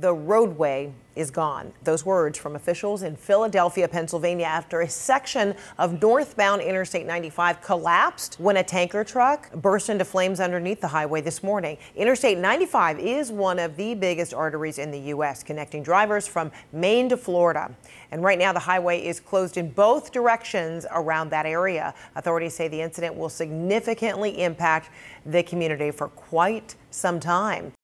the roadway is gone. Those words from officials in Philadelphia, Pennsylvania, after a section of northbound Interstate 95 collapsed when a tanker truck burst into flames underneath the highway this morning. Interstate 95 is one of the biggest arteries in the U.S., connecting drivers from Maine to Florida. And right now, the highway is closed in both directions around that area. Authorities say the incident will significantly impact the community for quite some time.